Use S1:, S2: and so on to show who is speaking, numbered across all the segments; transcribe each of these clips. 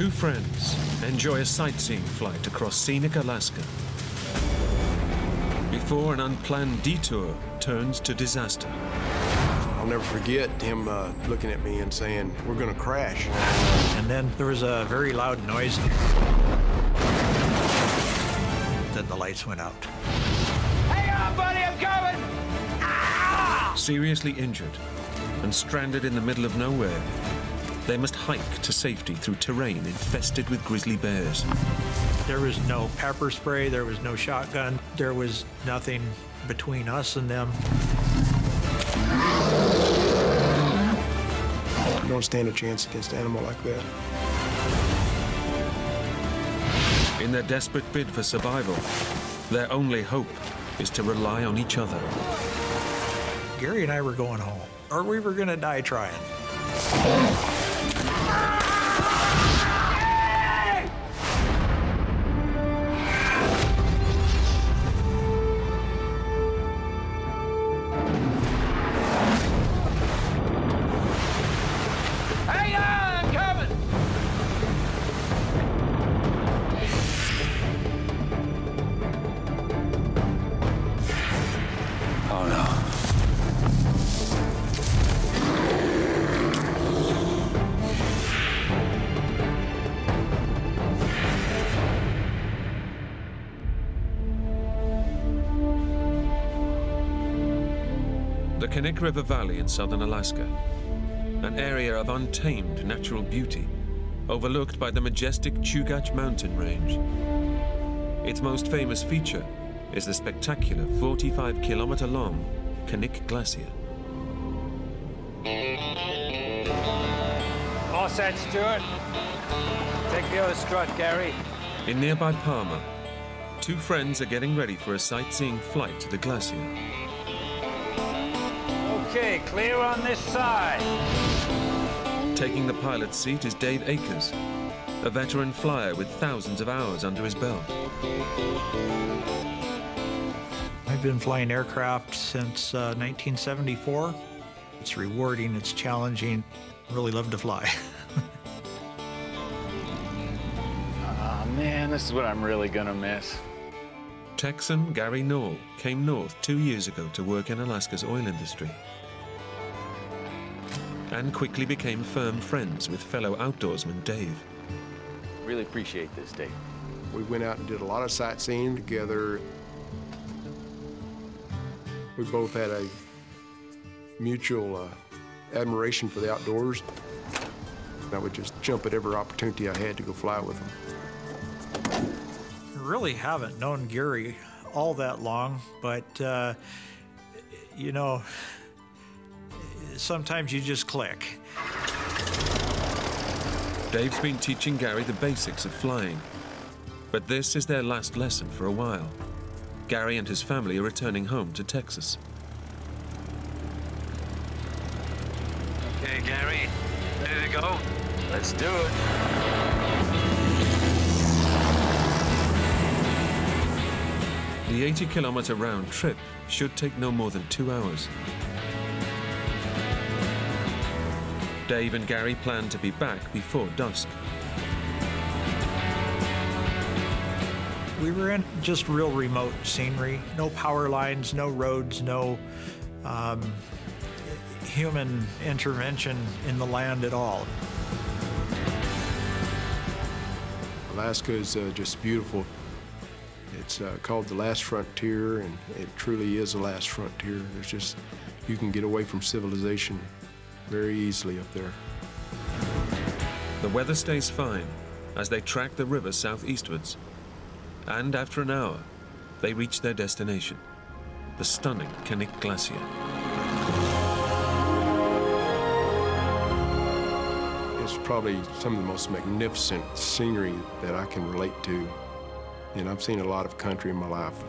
S1: Two friends enjoy a sightseeing flight across scenic Alaska before an unplanned detour turns to disaster.
S2: I'll never forget him uh, looking at me and saying, we're going to crash.
S3: And then there was a very loud noise. Then the lights went out.
S4: Hang on, buddy, I'm coming! Ah!
S1: Seriously injured and stranded in the middle of nowhere, they must hike to safety through terrain infested with grizzly bears.
S3: There was no pepper spray, there was no shotgun, there was nothing between us and them.
S2: You don't stand a chance against an animal like that.
S1: In their desperate bid for survival, their only hope is to rely on each other.
S3: Gary and I were going home, or we were going to die trying.
S1: The Knik River Valley in southern Alaska, an area of untamed natural beauty, overlooked by the majestic Chugach mountain range. Its most famous feature is the spectacular 45 kilometer long Knik Glacier.
S4: All set, Stuart. Take the other strut, Gary.
S1: In nearby Palmer, two friends are getting ready for a sightseeing flight to the glacier.
S4: Okay, clear on this side.
S1: Taking the pilot's seat is Dave Akers, a veteran flyer with thousands of hours under his belt.
S3: I've been flying aircraft since uh, 1974. It's rewarding, it's challenging. Really love to fly.
S5: Oh man, this is what I'm really gonna miss.
S1: Texan Gary Knoll came north two years ago to work in Alaska's oil industry and quickly became firm friends with fellow outdoorsman Dave.
S5: Really appreciate this, Dave.
S2: We went out and did a lot of sightseeing together. We both had a mutual uh, admiration for the outdoors. I would just jump at every opportunity I had to go fly with him.
S3: I really haven't known Gary all that long, but uh, you know, sometimes you just click.
S1: Dave's been teaching Gary the basics of flying, but this is their last lesson for a while. Gary and his family are returning home to Texas.
S4: Okay, Gary. Ready to go?
S5: Let's do it.
S1: The 80 kilometer round trip should take no more than two hours. Dave and Gary plan to be back before dusk.
S3: We were in just real remote scenery, no power lines, no roads, no um, human intervention in the land at all.
S2: Alaska is uh, just beautiful. It's uh, called the last frontier, and it truly is the last frontier. There's just, you can get away from civilization very easily up there.
S1: The weather stays fine as they track the river southeastwards. And after an hour, they reach their destination, the stunning Knik Glacier.
S2: It's probably some of the most magnificent scenery that I can relate to. And I've seen a lot of country in my life.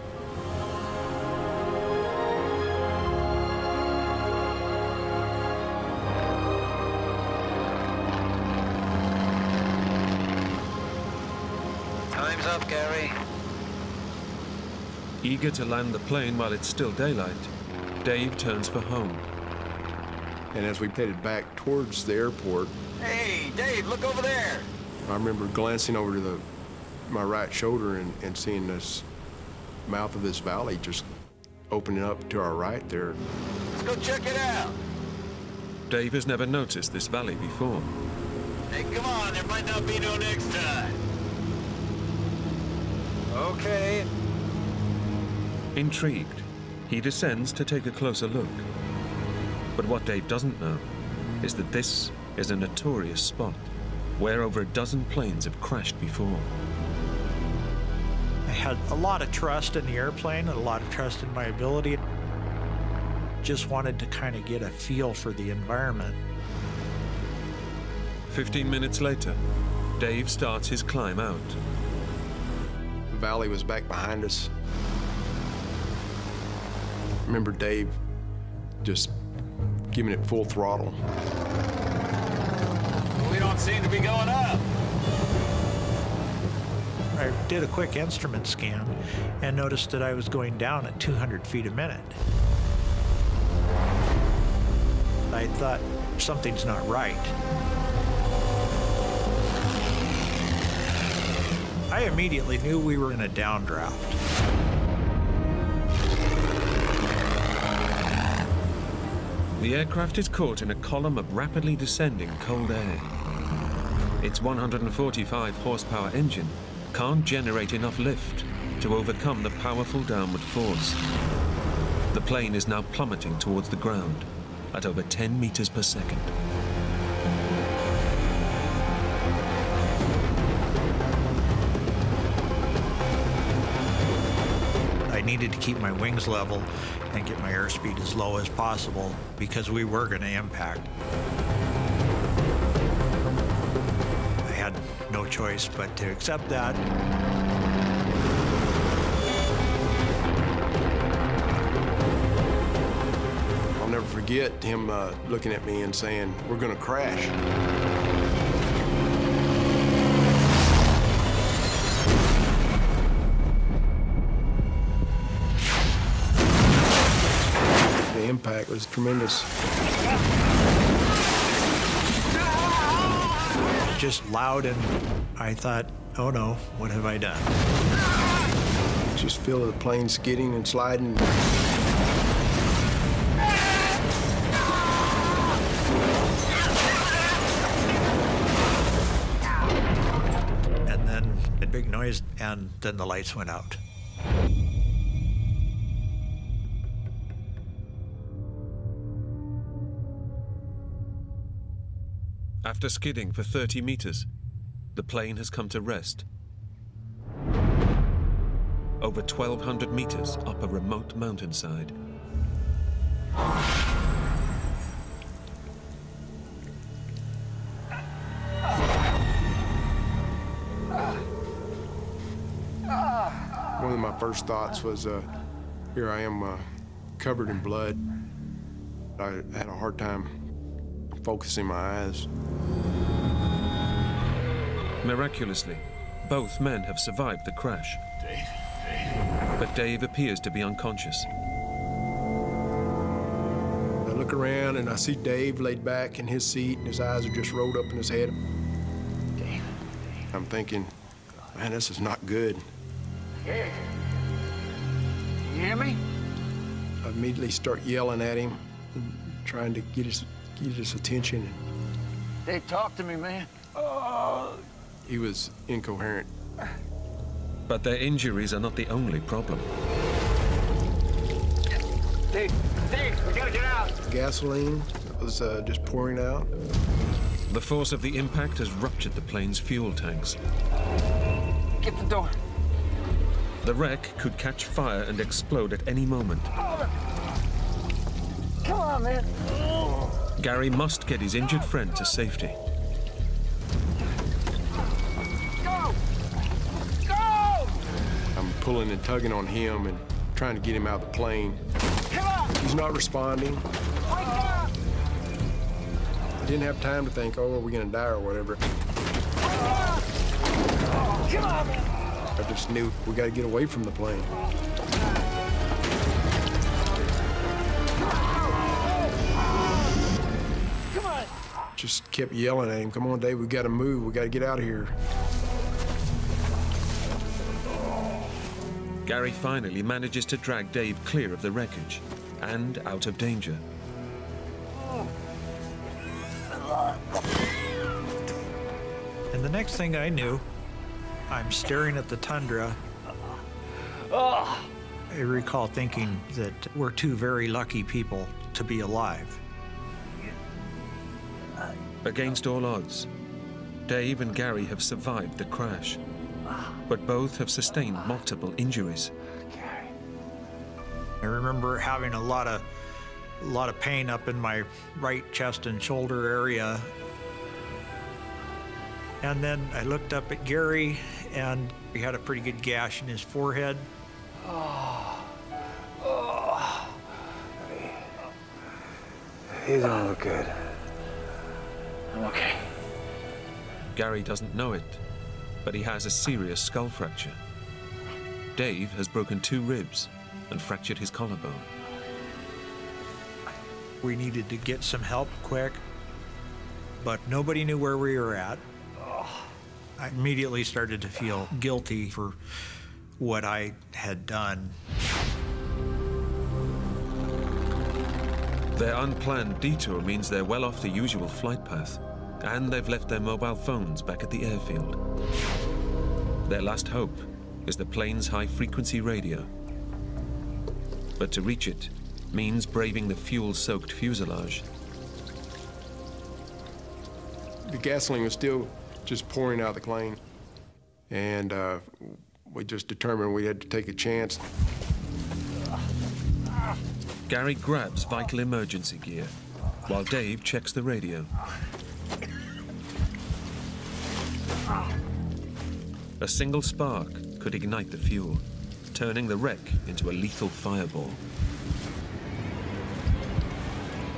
S1: Eager to land the plane while it's still daylight, Dave turns for home.
S2: And as we headed back towards the airport,
S4: Hey, Dave, look over there.
S2: I remember glancing over to the my right shoulder and, and seeing this mouth of this valley just opening up to our right there.
S4: Let's go check it out.
S1: Dave has never noticed this valley before.
S4: Hey, come on, there might not be no next time. Okay.
S1: Intrigued, he descends to take a closer look. But what Dave doesn't know is that this is a notorious spot where over a dozen planes have crashed before.
S3: I had a lot of trust in the airplane and a lot of trust in my ability. Just wanted to kind of get a feel for the environment.
S1: 15 minutes later, Dave starts his climb out.
S2: The valley was back behind us. Remember Dave just giving it full throttle.
S4: We don't seem to be going up.
S3: I did a quick instrument scan and noticed that I was going down at 200 feet a minute. I thought something's not right. I immediately knew we were in a downdraft.
S1: The aircraft is caught in a column of rapidly descending cold air. Its 145 horsepower engine can't generate enough lift to overcome the powerful downward force. The plane is now plummeting towards the ground at over 10 meters per second.
S3: Needed to keep my wings level and get my airspeed as low as possible because we were going to impact. I had no choice but to accept that.
S2: I'll never forget him uh, looking at me and saying, we're gonna crash. Tremendous.
S3: Just loud, and I thought, oh no, what have I done?
S2: Just feel the plane skidding and sliding.
S3: And then a big noise, and then the lights went out.
S1: After skidding for 30 meters, the plane has come to rest. Over 1,200 meters up a remote mountainside.
S2: One of my first thoughts was, uh, here I am uh, covered in blood. I had a hard time focusing my eyes.
S1: Miraculously, both men have survived the crash. But Dave appears to be unconscious.
S2: I look around and I see Dave laid back in his seat and his eyes are just rolled up in his head. I'm thinking, man, this is not good.
S4: Dave. You hear me?
S2: I immediately start yelling at him and trying to get his, get his attention.
S4: Dave, talk to me, man.
S2: He was incoherent.
S1: But their injuries are not the only problem.
S4: Dave, Dave, we gotta get out.
S2: Gasoline was uh, just pouring out.
S1: The force of the impact has ruptured the plane's fuel tanks.
S4: Get the door.
S1: The wreck could catch fire and explode at any moment.
S4: Come on, man.
S1: Gary must get his injured friend to safety.
S4: Go! Go!
S2: I'm pulling and tugging on him and trying to get him out of the plane.
S4: Come on!
S2: He's not responding.
S4: Wake up!
S2: I didn't have time to think, oh, are we gonna die or whatever.
S4: Come on.
S2: I just knew we gotta get away from the plane. Just kept yelling at him, come on, Dave, we got to move. We got to get out of here.
S1: Gary finally manages to drag Dave clear of the wreckage and out of danger.
S3: And the next thing I knew, I'm staring at the tundra. I recall thinking that we're two very lucky people to be alive.
S1: Against all odds, Dave and Gary have survived the crash, but both have sustained multiple injuries.
S3: I remember having a lot of a lot of pain up in my right chest and shoulder area. And then I looked up at Gary and he had a pretty good gash in his forehead.
S5: He don't look good. I'm okay.
S1: Gary doesn't know it, but he has a serious skull fracture. Dave has broken two ribs and fractured his collarbone.
S3: We needed to get some help quick, but nobody knew where we were at. I immediately started to feel guilty for what I had done.
S1: Their unplanned detour means they're well off the usual flight path, and they've left their mobile phones back at the airfield. Their last hope is the plane's high frequency radio. But to reach it means braving the fuel soaked fuselage.
S2: The gasoline was still just pouring out of the plane. And uh, we just determined we had to take a chance.
S1: Gary grabs vital emergency gear, while Dave checks the radio. A single spark could ignite the fuel, turning the wreck into a lethal fireball.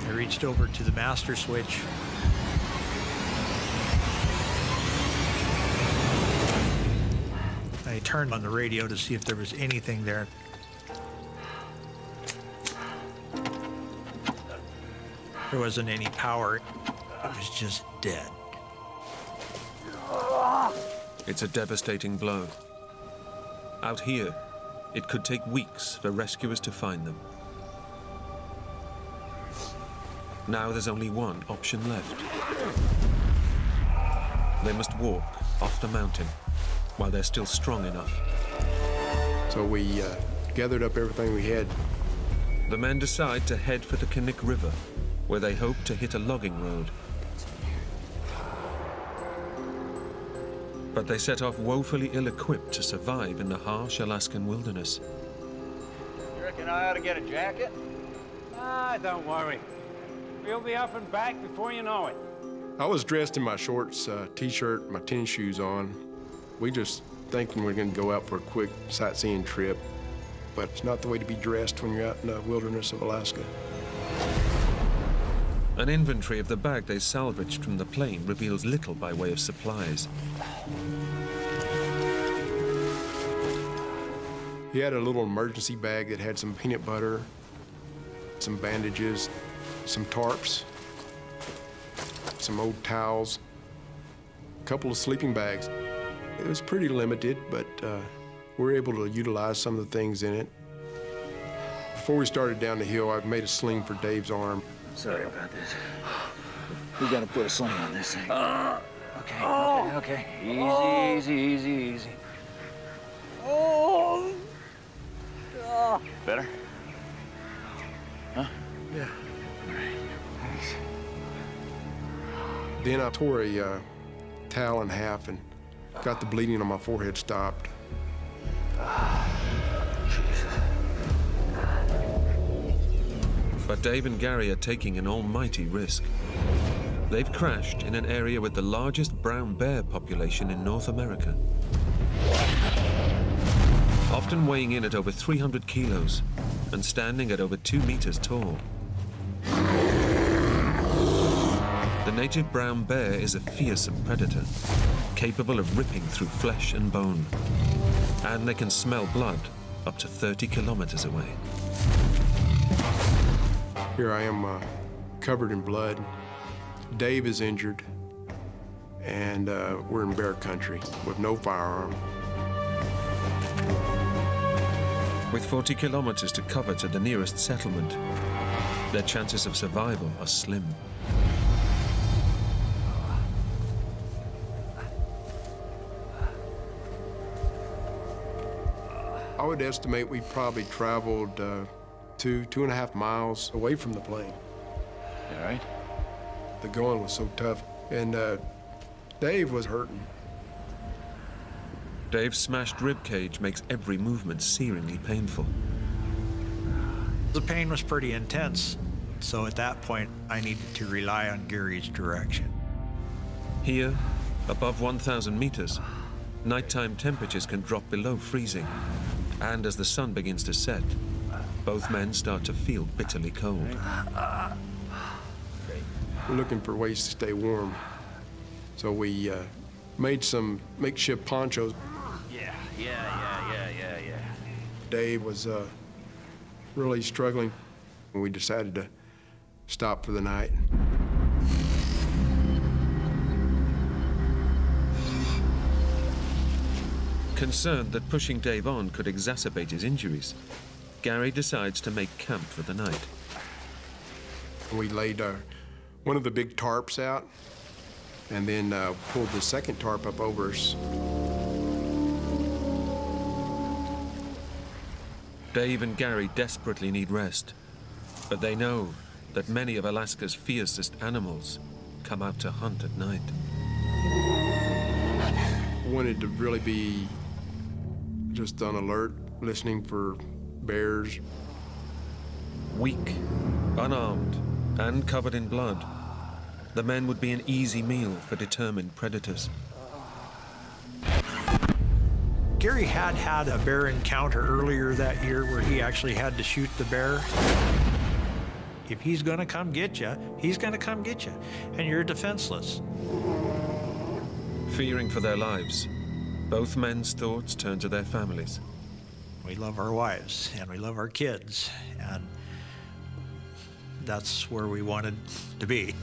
S3: I reached over to the master switch. I turned on the radio to see if there was anything there. There wasn't any power. It was just dead.
S1: It's a devastating blow. Out here, it could take weeks for rescuers to find them. Now there's only one option left. They must walk off the mountain while they're still strong enough.
S2: So we uh, gathered up everything we had.
S1: The men decide to head for the Knik River, where they hope to hit a logging road. But they set off woefully ill-equipped to survive in the harsh Alaskan wilderness.
S4: You reckon I ought to get a jacket? Ah, don't worry. We'll be up and back before you know it.
S2: I was dressed in my shorts, uh, t-shirt, my tennis shoes on. We just thinking we're going to go out for a quick sightseeing trip, but it's not the way to be dressed when you're out in the wilderness of Alaska.
S1: An inventory of the bag they salvaged from the plane reveals little by way of supplies.
S2: He had a little emergency bag that had some peanut butter, some bandages, some tarps, some old towels, a couple of sleeping bags. It was pretty limited, but uh, we were able to utilize some of the things in it. Before we started down the hill, I made a sling for Dave's arm.
S5: Sorry about this. We gotta put a sling on this thing. Uh, oh. okay, okay, okay. Easy, easy, easy, easy. oh ah. Better? Huh?
S2: Yeah.
S5: All right. Thanks.
S2: Then I tore a uh, towel in half and got the bleeding on my forehead stopped. Ah.
S1: But Dave and Gary are taking an almighty risk. They've crashed in an area with the largest brown bear population in North America. Often weighing in at over 300 kilos and standing at over two meters tall. The native brown bear is a fearsome predator, capable of ripping through flesh and bone. And they can smell blood up to 30 kilometers away.
S2: Here I am uh, covered in blood, Dave is injured, and uh, we're in bear country with no firearm.
S1: With 40 kilometers to cover to the nearest settlement, their chances of survival are slim.
S2: I would estimate we probably traveled uh, two, two and a half miles away from the plane.
S5: You all right?
S2: The going was so tough, and uh, Dave was hurting.
S1: Dave's smashed rib cage makes every movement searingly painful.
S3: The pain was pretty intense, so at that point, I needed to rely on Gary's direction.
S1: Here, above 1,000 meters, nighttime temperatures can drop below freezing. And as the sun begins to set, both men start to feel bitterly cold.
S2: We're looking for ways to stay warm. So we uh, made some makeshift ponchos.
S5: Yeah, yeah, yeah, yeah, yeah, yeah.
S2: Dave was uh, really struggling. We decided to stop for the night.
S1: Concerned that pushing Dave on could exacerbate his injuries, Gary decides to make camp for the night.
S2: We laid uh, one of the big tarps out and then uh, pulled the second tarp up over us.
S1: Dave and Gary desperately need rest, but they know that many of Alaska's fiercest animals come out to hunt at night.
S2: Wanted to really be just on alert, listening for bears.
S1: Weak, unarmed, and covered in blood, the men would be an easy meal for determined predators.
S3: Gary had had a bear encounter earlier that year where he actually had to shoot the bear. If he's going to come get you, he's going to come get you, and you're defenseless.
S1: Fearing for their lives, both men's thoughts turn to their families.
S3: We love our wives and we love our kids, and that's where we wanted to be.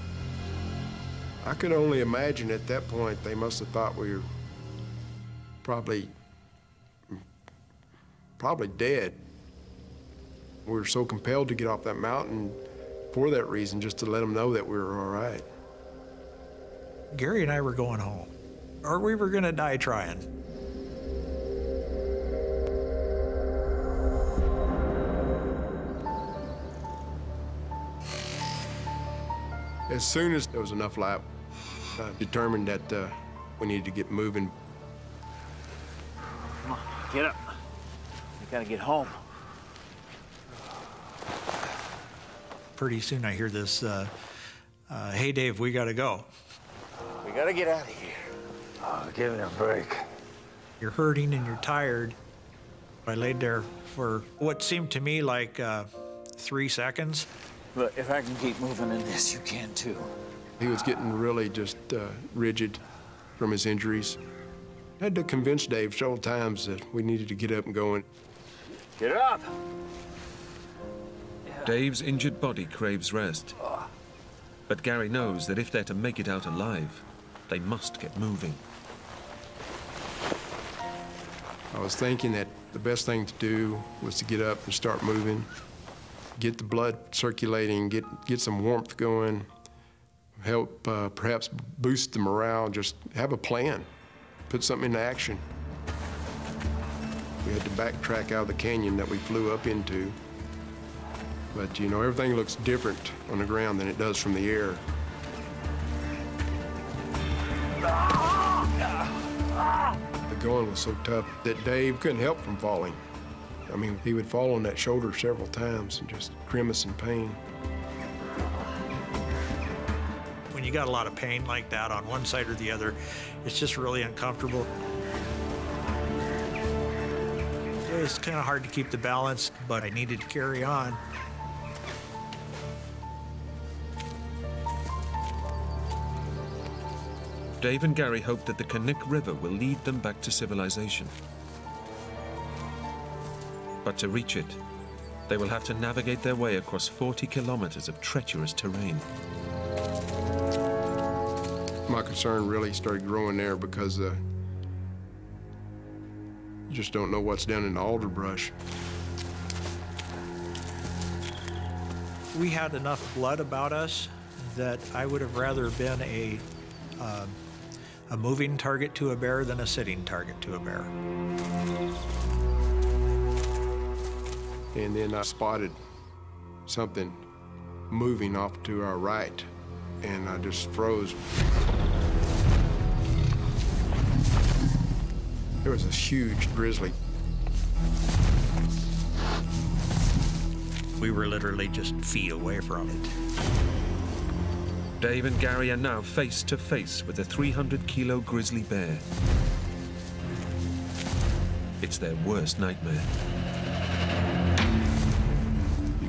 S2: I could only imagine at that point they must have thought we were probably probably dead. We were so compelled to get off that mountain for that reason, just to let them know that we were all right.
S3: Gary and I were going home, or we were going to die trying.
S2: As soon as there was enough light, I determined that uh, we needed to get moving.
S5: Come on, get up. We gotta get home.
S3: Pretty soon I hear this, uh, uh, hey Dave, we got to go.
S5: We gotta get out of here. Oh, give it a break.
S3: You're hurting and you're tired. I laid there for what seemed to me like uh, three seconds.
S5: Look, if I can keep moving in this, you can too.
S2: He was getting really just uh, rigid from his injuries. I had to convince Dave several times that we needed to get up and going.
S5: Get up!
S1: Dave's injured body craves rest. But Gary knows that if they're to make it out alive, they must get moving.
S2: I was thinking that the best thing to do was to get up and start moving, get the blood circulating, get, get some warmth going, help uh, perhaps boost the morale, just have a plan, put something into action. We had to backtrack out of the canyon that we flew up into. But you know, everything looks different on the ground than it does from the air. The going was so tough that Dave couldn't help from falling. I mean, he would fall on that shoulder several times and just grimace in pain.
S3: When you got a lot of pain like that on one side or the other, it's just really uncomfortable. It's kind of hard to keep the balance, but I needed to carry on.
S1: Dave and Gary hope that the Knik River will lead them back to civilization. But to reach it, they will have to navigate their way across 40 kilometers of treacherous terrain.
S2: My concern really started growing there because uh, you just don't know what's down in the alder brush.
S3: We had enough blood about us that I would have rather been a, um, a moving target to a bear than a sitting target to a bear.
S2: And then I spotted something moving off to our right, and I just froze. There was this huge grizzly.
S3: We were literally just feet away from it.
S1: Dave and Gary are now face to face with a 300 kilo grizzly bear. It's their worst nightmare.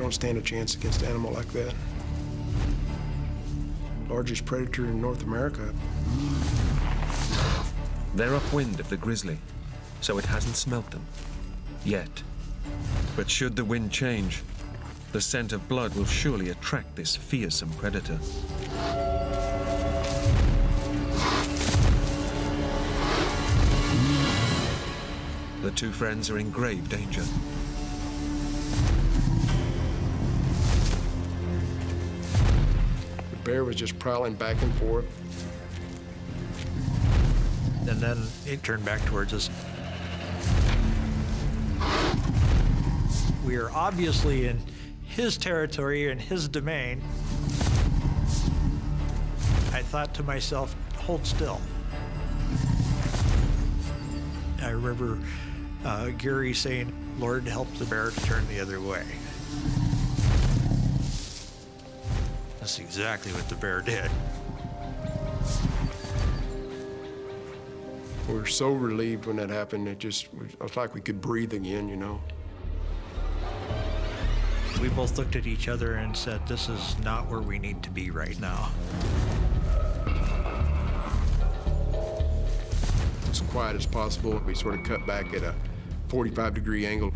S2: Don't stand a chance against an animal like that. Largest predator in North America.
S1: They're upwind of the grizzly, so it hasn't smelt them. Yet. But should the wind change, the scent of blood will surely attract this fearsome predator. The two friends are in grave danger.
S2: Bear was just prowling back and forth.
S3: And then it turned back towards us. We are obviously in his territory and his domain. I thought to myself, hold still. I remember uh, Gary saying, Lord, help the bear to turn the other way. That's exactly what the bear did.
S2: We were so relieved when that happened. It just it was like we could breathe again, you know.
S3: We both looked at each other and said, This is not where we need to be right now.
S2: As quiet as possible. We sort of cut back at a 45 degree angle.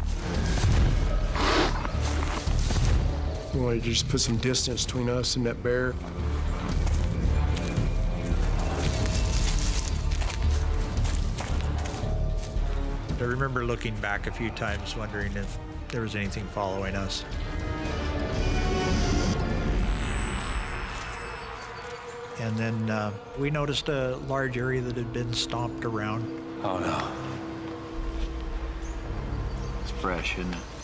S2: We wanted to just put some distance between us and that bear.
S3: I remember looking back a few times, wondering if there was anything following us. And then uh, we noticed a large area that had been stomped around.
S5: Oh no. It's fresh, isn't it?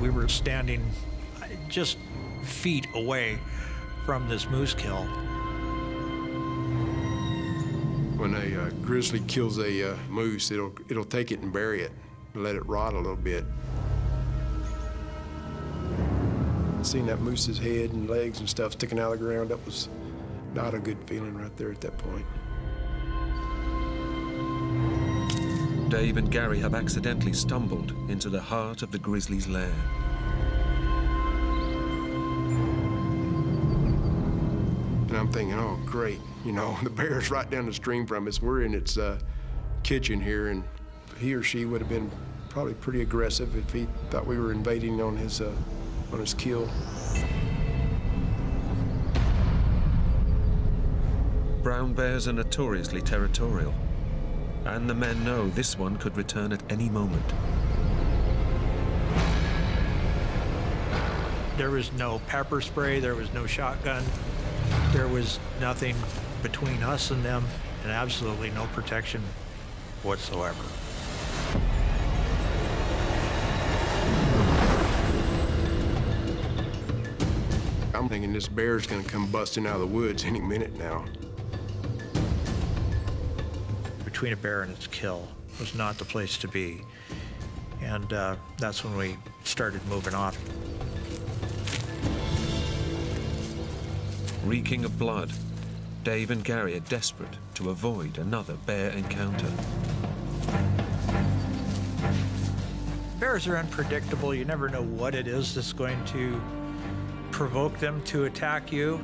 S3: We were standing uh, just feet away from this moose kill.
S2: When a uh, grizzly kills a uh, moose, it'll it'll take it and bury it, let it rot a little bit. Seeing that moose's head and legs and stuff sticking out of the ground, that was not a good feeling right there at that point.
S1: Dave and Gary have accidentally stumbled into the heart of the grizzly's lair.
S2: And I'm thinking, oh, great, you know, the bear's right down the stream from us. We're in its uh, kitchen here, and he or she would have been probably pretty aggressive if he thought we were invading on his uh, on his kill.
S1: Brown bears are notoriously territorial, and the men know this one could return at any moment.
S3: There was no pepper spray, there was no shotgun, there was nothing between us and them, and absolutely no protection whatsoever.
S2: I'm thinking this bear's gonna come busting out of the woods any minute now.
S3: Between a bear and its kill was not the place to be. And uh, that's when we started moving off.
S1: Reeking of blood, Dave and Gary are desperate to avoid another bear encounter.
S3: Bears are unpredictable. You never know what it is that's going to provoke them to attack you.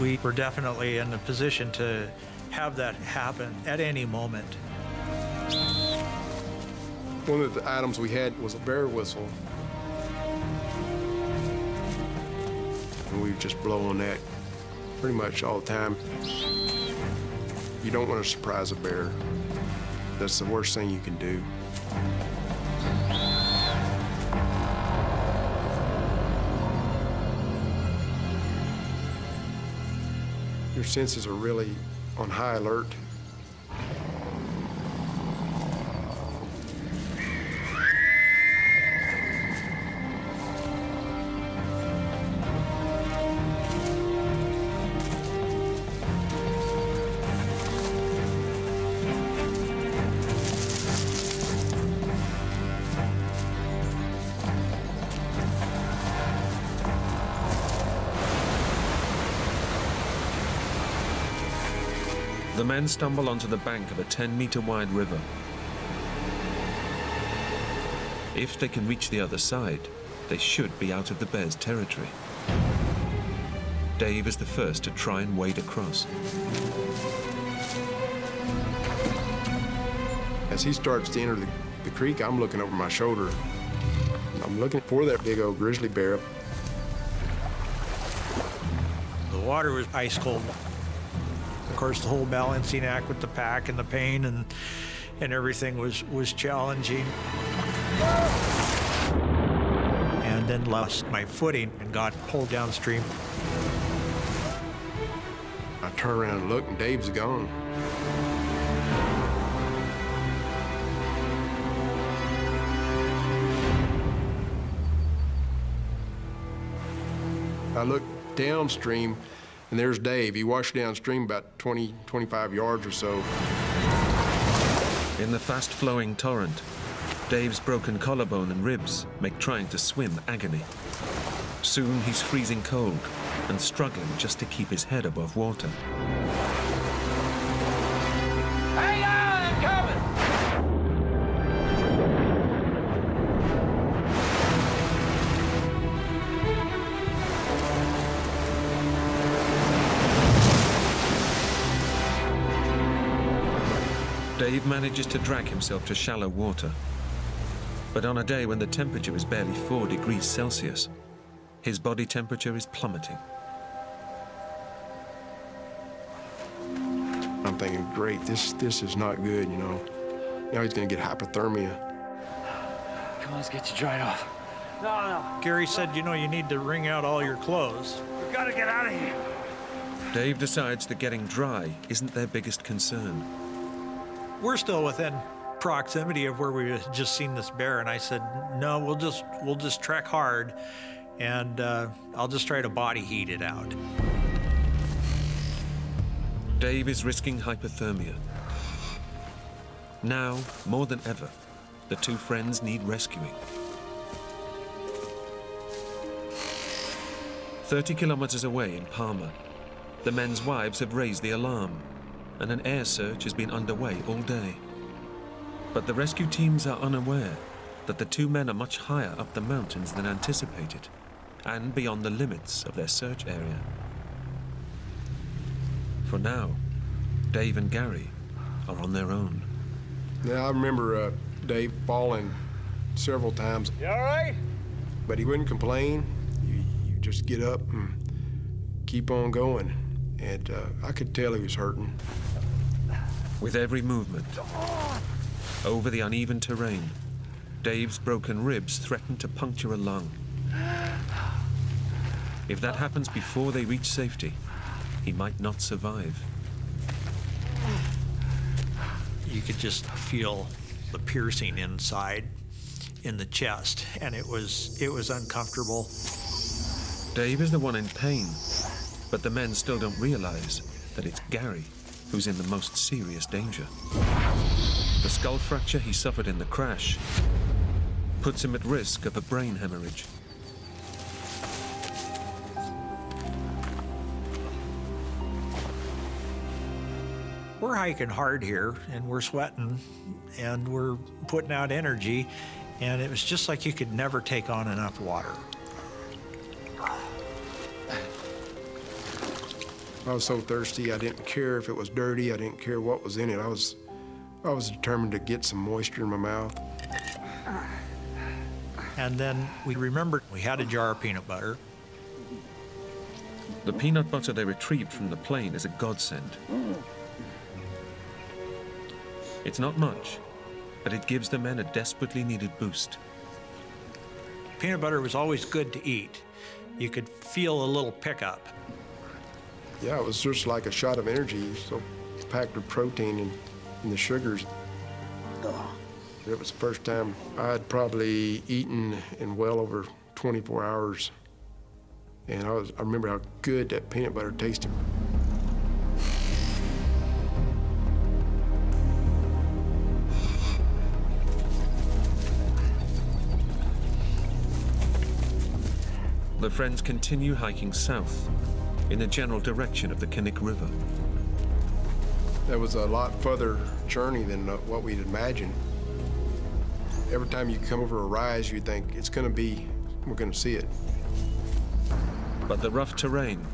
S3: We were definitely in the position to have that happen at any moment.
S2: One of the items we had was a bear whistle. and we just blow on that pretty much all the time. You don't want to surprise a bear. That's the worst thing you can do. Your senses are really on high alert.
S1: The men stumble onto the bank of a 10 meter wide river. If they can reach the other side, they should be out of the bear's territory. Dave is the first to try and wade across.
S2: As he starts to enter the, the creek, I'm looking over my shoulder. I'm looking for that big old grizzly bear.
S3: The water was ice cold. Of course, the whole balancing act with the pack and the pain and and everything was was challenging. And then lost my footing and got pulled downstream.
S2: I turn around and look, and Dave's gone. I look downstream, and there's Dave. He washed downstream about 20, 25 yards or so.
S1: In the fast flowing torrent, Dave's broken collarbone and ribs make trying to swim agony. Soon he's freezing cold and struggling just to keep his head above water. Dave manages to drag himself to shallow water. But on a day when the temperature is barely 4 degrees Celsius, his body temperature is plummeting.
S2: I'm thinking, great, this this is not good, you know. Now he's gonna get hypothermia.
S5: Come on, let's get you dried off.
S4: No, no,
S3: Gary said, you know, you need to wring out all your clothes.
S4: We've gotta get out of here.
S1: Dave decides that getting dry isn't their biggest concern.
S3: We're still within proximity of where we had just seen this bear, and I said, no, we'll just we'll just trek hard, and uh, I'll just try to body heat it out.
S1: Dave is risking hypothermia. Now, more than ever, the two friends need rescuing. 30 kilometers away in Palmer, the men's wives have raised the alarm, and an air search has been underway all day. But the rescue teams are unaware that the two men are much higher up the mountains than anticipated, and beyond the limits of their search area. For now, Dave and Gary are on their own.
S2: Now I remember uh, Dave falling several times,
S4: You all right?
S2: but he wouldn't complain. You, you just get up and keep on going. And uh, I could tell he was hurting.
S1: With every movement, over the uneven terrain, Dave's broken ribs threatened to puncture a lung. If that happens before they reach safety, he might not survive.
S3: You could just feel the piercing inside in the chest, and it was it was uncomfortable.
S1: Dave is the one in pain, but the men still don't realize that it's Gary who's in the most serious danger. The skull fracture he suffered in the crash puts him at risk of a brain hemorrhage.
S3: We're hiking hard here, and we're sweating, and we're putting out energy, and it was just like you could never take on enough water.
S2: I was so thirsty, I didn't care if it was dirty. I didn't care what was in it. I was, I was determined to get some moisture in my mouth.
S3: And then we remembered we had a jar of peanut butter.
S1: The peanut butter they retrieved from the plane is a godsend. It's not much, but it gives the men a desperately needed boost.
S3: Peanut butter was always good to eat. You could feel a little pickup.
S2: Yeah, it was just like a shot of energy, so packed with protein and, and the sugars. It was the first time I'd probably eaten in well over 24 hours. And I, was, I remember how good that peanut butter tasted.
S1: The friends continue hiking south in the general direction of the Knik River.
S2: That was a lot further journey than uh, what we'd imagined. Every time you come over a rise, you think it's going to be, we're going to see it.
S1: But the rough terrain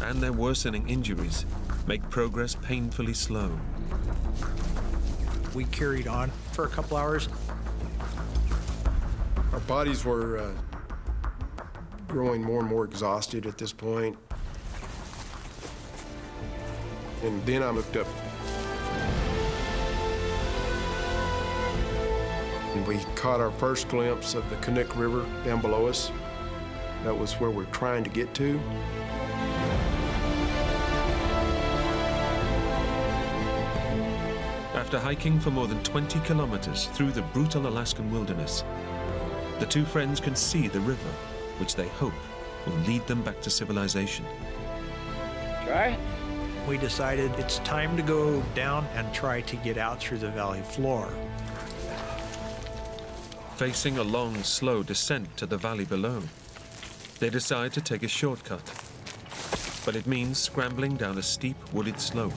S1: and their worsening injuries make progress painfully slow.
S3: We carried on for a couple hours.
S2: Our bodies were uh, growing more and more exhausted at this point. And then I looked up. And we caught our first glimpse of the Knik River down below us. That was where we're trying to get to.
S1: After hiking for more than 20 kilometers through the brutal Alaskan wilderness, the two friends can see the river, which they hope will lead them back to civilization.
S5: Try?
S3: We decided it's time to go down and try to get out through the valley floor.
S1: Facing a long, slow descent to the valley below, they decide to take a shortcut. But it means scrambling down a steep, wooded slope.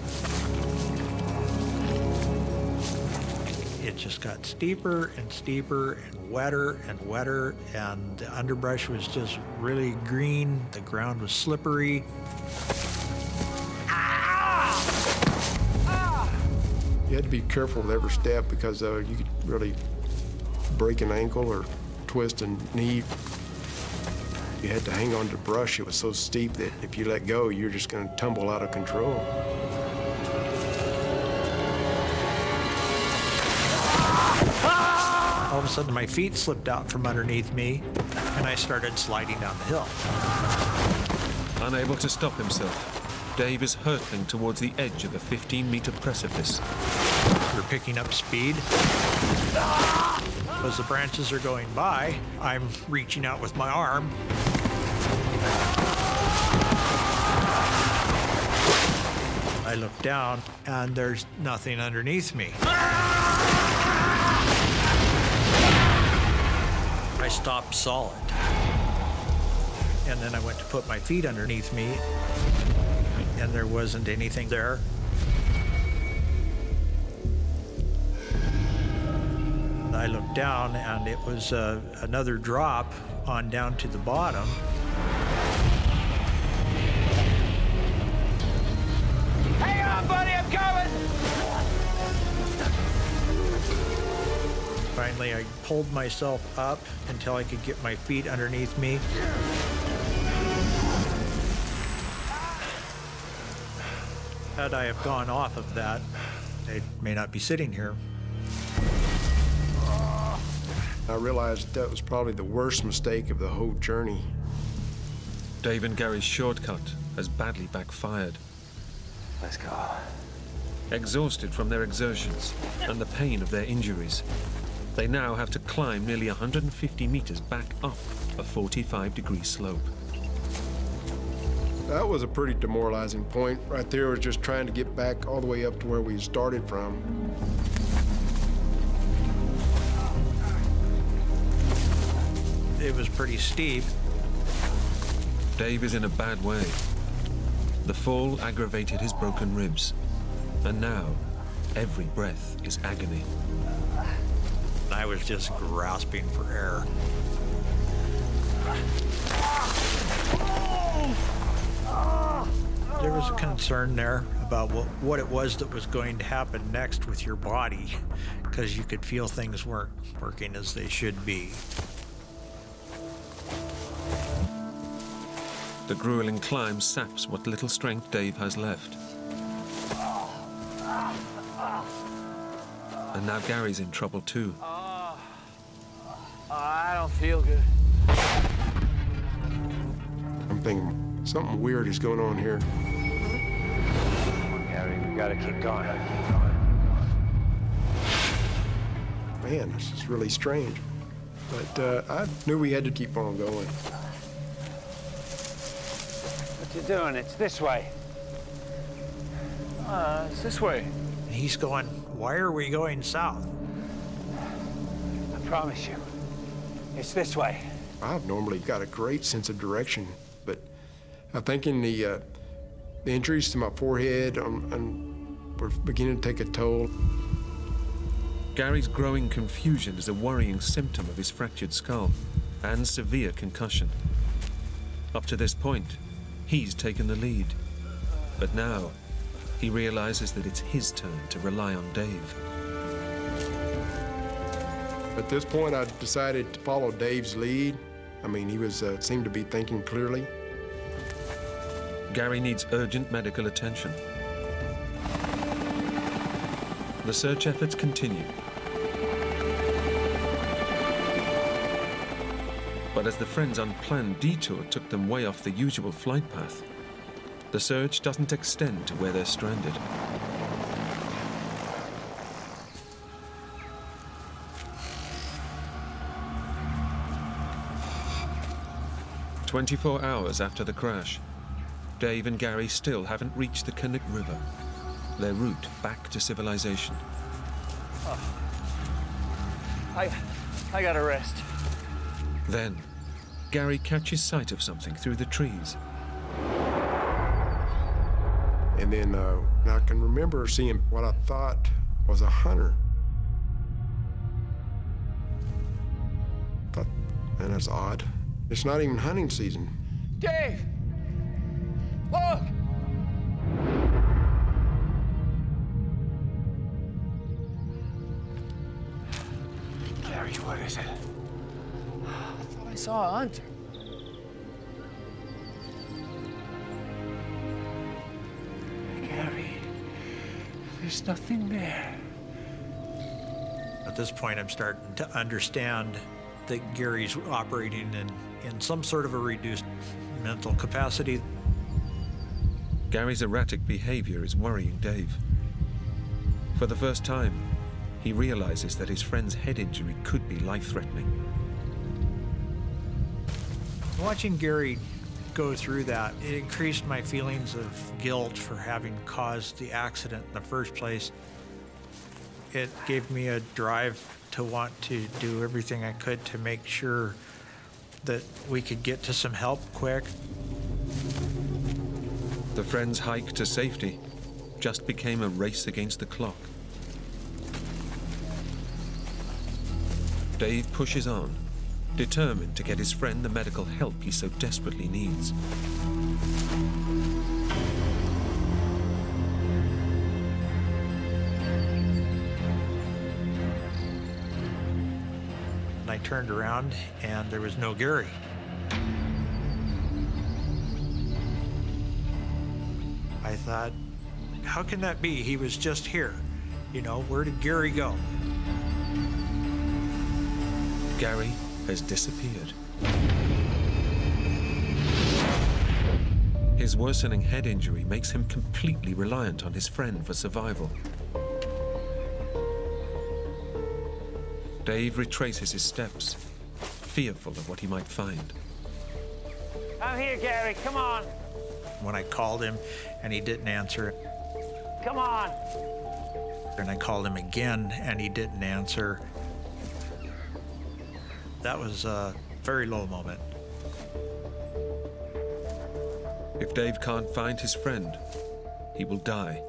S3: It just got steeper and steeper and wetter and wetter, and the underbrush was just really green. The ground was slippery.
S2: You had to be careful with every step because uh, you could really break an ankle or twist a knee. You had to hang on to brush. It was so steep that if you let go, you're just going to tumble out of control.
S3: All of a sudden, my feet slipped out from underneath me, and I started sliding down the hill.
S1: Unable to stop himself, Dave is hurtling towards the edge of a 15 meter precipice.
S3: We're picking up speed. As the branches are going by, I'm reaching out with my arm. I look down, and there's nothing underneath me. I stopped solid. And then I went to put my feet underneath me, and there wasn't anything there. I looked down, and it was uh, another drop on down to the bottom.
S4: Hang on, buddy, I'm coming!
S3: Finally, I pulled myself up until I could get my feet underneath me. Had I have gone off of that, I may not be sitting here.
S2: Uh, I realized that was probably the worst mistake of the whole journey.
S1: Dave and Gary's shortcut has badly backfired.
S5: Let's go.
S1: Exhausted from their exertions and the pain of their injuries, they now have to climb nearly 150 meters back up a 45 degree slope.
S2: That was a pretty demoralizing point. Right there was just trying to get back all the way up to where we started from.
S3: It was pretty steep.
S1: Dave is in a bad way. The fall aggravated his broken ribs, and now every breath is agony.
S3: I was just grasping for air. Concern there about what, what it was that was going to happen next with your body, because you could feel things weren't working as they should be.
S1: The grueling climb saps what little strength Dave has left. And now Gary's in trouble too.
S4: Oh, I don't feel good.
S2: I'm thinking something weird is going on here.
S4: Gotta keep going.
S2: Man, this is really strange. But uh, I knew we had to keep on going.
S4: What you doing? It's this way. Uh, it's this way.
S3: And he's going, Why are we going south?
S4: I promise you. It's this way.
S2: I've normally got a great sense of direction, but I think in the, uh, the injuries to my forehead um, um, were beginning to take a toll.
S1: Gary's growing confusion is a worrying symptom of his fractured skull and severe concussion. Up to this point, he's taken the lead. But now, he realizes that it's his turn to rely on Dave.
S2: At this point, I decided to follow Dave's lead. I mean, he was uh, seemed to be thinking clearly.
S1: Gary needs urgent medical attention. The search efforts continue. But as the friends' unplanned detour took them way off the usual flight path, the search doesn't extend to where they're stranded. Twenty-four hours after the crash, Dave and Gary still haven't reached the Knik River, their route back to civilization.
S4: I, I gotta rest.
S1: Then, Gary catches sight of something through the trees.
S2: And then uh, I can remember seeing what I thought was a hunter. Thought, man, that's odd. It's not even hunting season.
S4: Dave! Saw a hunter. Gary, there's nothing there.
S3: At this point, I'm starting to understand that Gary's operating in, in some sort of a reduced mental capacity.
S1: Gary's erratic behavior is worrying Dave. For the first time, he realizes that his friend's head injury could be life threatening.
S3: Watching Gary go through that, it increased my feelings of guilt for having caused the accident in the first place. It gave me a drive to want to do everything I could to make sure that we could get to some help quick.
S1: The friends' hike to safety just became a race against the clock. Dave pushes on, determined to get his friend the medical help he so desperately needs.
S3: And I turned around and there was no Gary. I thought, how can that be? He was just here. You know, where did Gary go?
S1: Gary has disappeared. His worsening head injury makes him completely reliant on his friend for survival. Dave retraces his steps, fearful of what he might find.
S4: I'm here, Gary. Come on.
S3: When I called him and he didn't answer,
S4: Come on.
S3: and I called him again and he didn't answer, that was a very low moment.
S1: If Dave can't find his friend, he will die.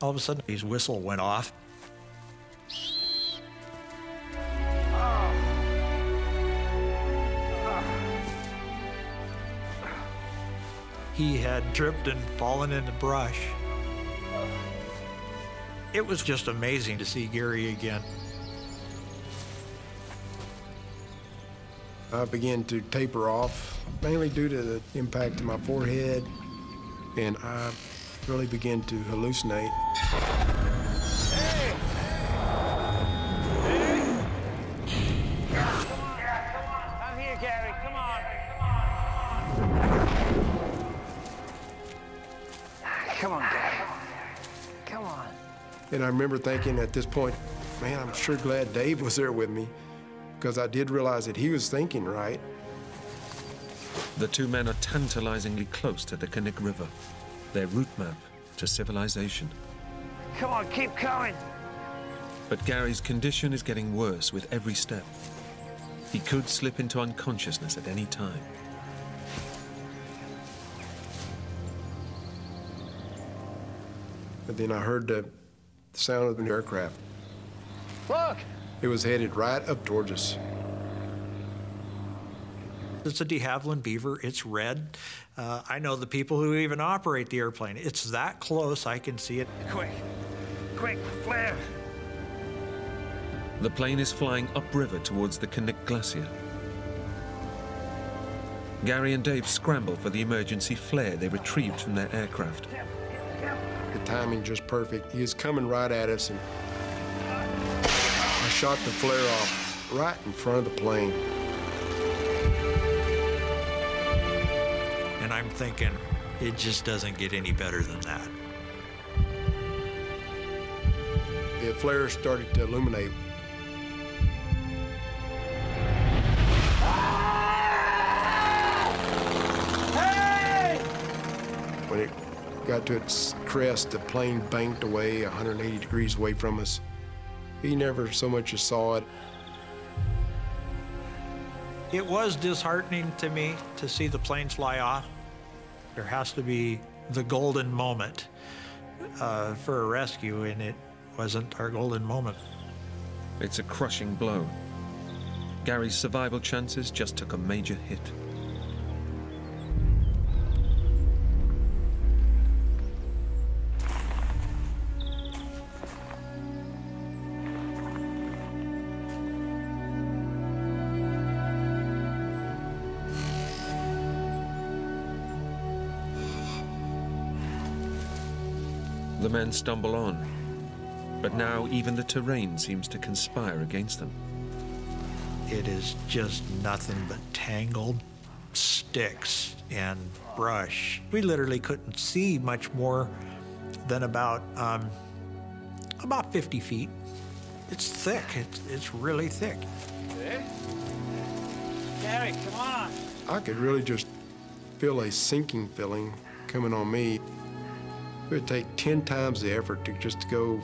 S3: All of a sudden, his whistle went off. He had tripped and fallen in the brush. It was just amazing to see Gary again.
S2: I began to taper off, mainly due to the impact to my forehead, and I really began to hallucinate. And I remember thinking at this point, man, I'm sure glad Dave was there with me, because I did realize that he was thinking right.
S1: The two men are tantalizingly close to the Knik River, their route map to civilization.
S5: Come on, keep going.
S1: But Gary's condition is getting worse with every step. He could slip into unconsciousness at any time.
S2: But then I heard the sound of an aircraft.
S5: Look!
S2: It was headed right up towards us.
S3: It's a de Havilland Beaver. It's red. Uh, I know the people who even operate the airplane. It's that close, I can see it.
S5: Quick! Quick, flare!
S1: The plane is flying upriver towards the Knik Glacier. Gary and Dave scramble for the emergency flare they retrieved from their aircraft.
S2: Timing just perfect. He was coming right at us, and I shot the flare off right in front of the plane.
S3: And I'm thinking, it just doesn't get any better than that.
S2: The flare started to illuminate. Got to its crest, the plane banked away 180 degrees away from us. He never so much as saw it.
S3: It was disheartening to me to see the plane fly off. There has to be the golden moment uh, for a rescue, and it wasn't our golden moment.
S1: It's a crushing blow. Gary's survival chances just took a major hit. Men stumble on, but now even the terrain seems to conspire against them.
S3: It is just nothing but tangled sticks and brush. We literally couldn't see much more than about um, about 50 feet. It's thick. It's, it's really thick.
S4: Gary, come on.
S2: I could really just feel a sinking feeling coming on me. It would take 10 times the effort to just go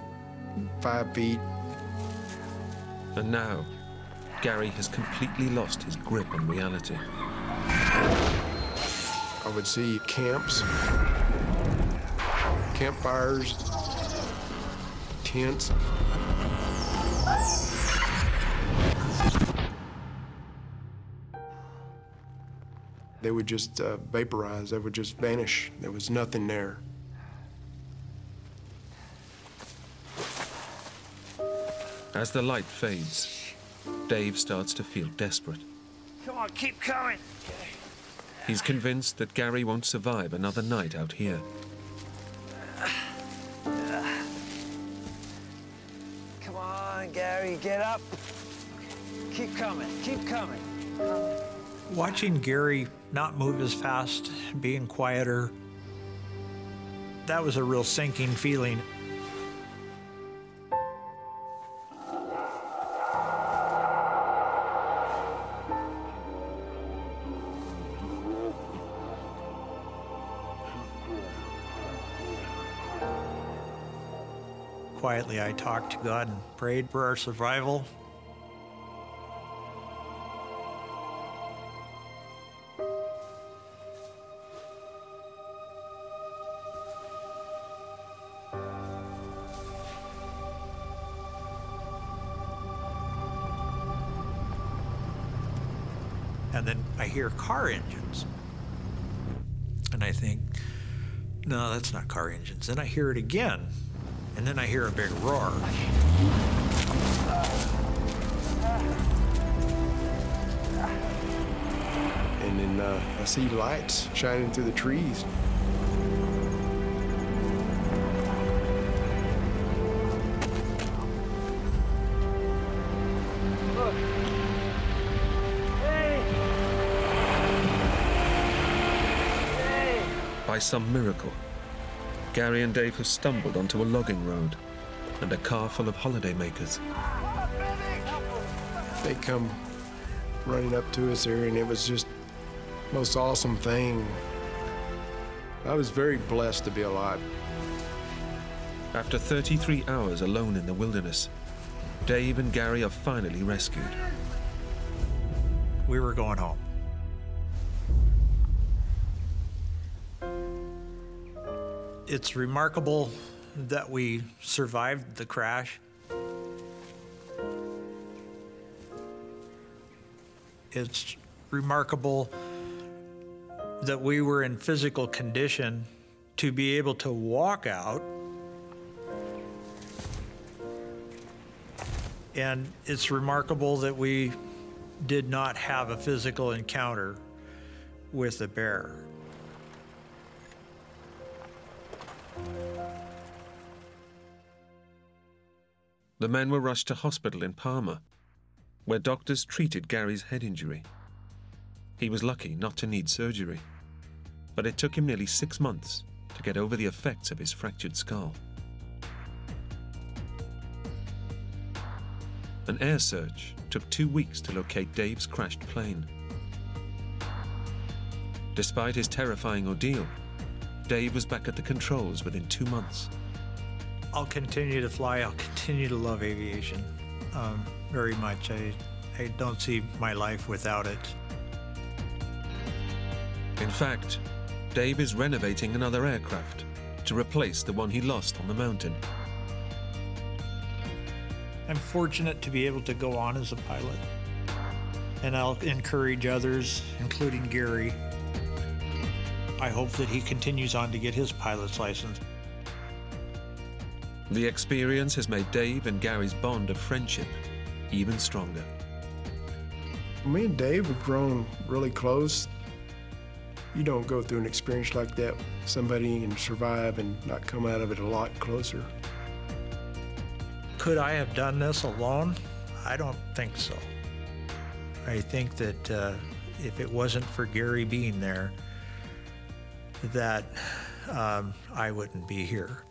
S2: five feet.
S1: And now, Gary has completely lost his grip on reality.
S2: I would see camps, campfires, tents. They would just uh, vaporize, they would just vanish. There was nothing there.
S1: As the light fades, Dave starts to feel desperate.
S5: Come on, keep coming.
S1: He's convinced that Gary won't survive another night out here.
S5: Come on, Gary, get up. Keep coming, keep coming.
S3: Watching Gary not move as fast, being quieter, that was a real sinking feeling. Quietly, I talked to God and prayed for our survival. and then I hear car engines. And I think, no, that's not car engines. Then I hear it again, and then I hear a big roar.
S2: And then uh, I see lights shining through the trees.
S1: By some miracle, Gary and Dave have stumbled onto a logging road and a car full of holidaymakers.
S2: They come running up to us there, and it was just the most awesome thing. I was very blessed to be alive.
S1: After 33 hours alone in the wilderness, Dave and Gary are finally rescued.
S3: We were going home. It's remarkable that we survived the crash. It's remarkable that we were in physical condition to be able to walk out. And it's remarkable that we did not have a physical encounter with a bear.
S1: The men were rushed to hospital in Palmer, where doctors treated Gary's head injury. He was lucky not to need surgery, but it took him nearly six months to get over the effects of his fractured skull. An air search took two weeks to locate Dave's crashed plane. Despite his terrifying ordeal, Dave was back at the controls within two months.
S3: I'll continue to fly. I'll continue to love aviation um, very much. I, I don't see my life without it.
S1: In fact, Dave is renovating another aircraft to replace the one he lost on the mountain.
S3: I'm fortunate to be able to go on as a pilot. And I'll encourage others, including Gary. I hope that he continues on to get his pilot's license.
S1: The experience has made Dave and Gary's bond of friendship even stronger.
S2: Me and Dave have grown really close. You don't go through an experience like that, somebody and survive and not come out of it a lot closer.
S3: Could I have done this alone? I don't think so. I think that uh, if it wasn't for Gary being there, that um, I wouldn't be here.